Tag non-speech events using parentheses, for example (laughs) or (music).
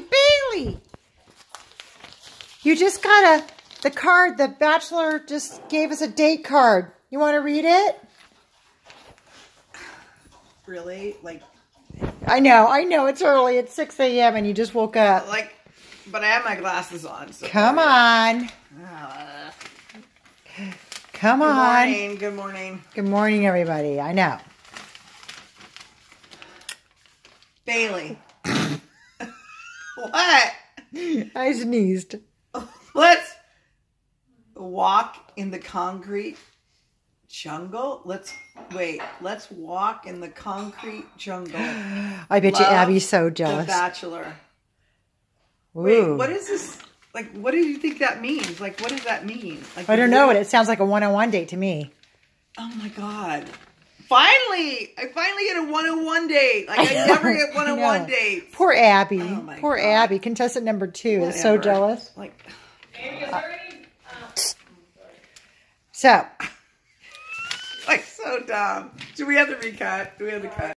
Bailey, Bailey. You just got a, the card, the bachelor just gave us a date card. You want to read it? Really? Like, I know, I know. It's early. It's 6 a.m. and you just woke up. like, but I have my glasses on. So Come on. Ah. Come Good on. morning. Good morning. Good morning, everybody. I know. Bailey. What? I sneezed. Let's walk in the concrete jungle. Let's wait. Let's walk in the concrete jungle. I bet you Abby's so The jealous. Bachelor. Wait, what is this? Like, what do you think that means? Like, what does that mean? Like, I don't know, what- but it sounds like a one-on-one date to me. Oh my god! Finally, I finally get a one-on-one date. Like, I never get one-on-one dates. Poor Abby. Oh Poor God. Abby. Contestant number two is so jealous. Like, So, (laughs) like so dumb. Do we have the recut? Do we have the cut?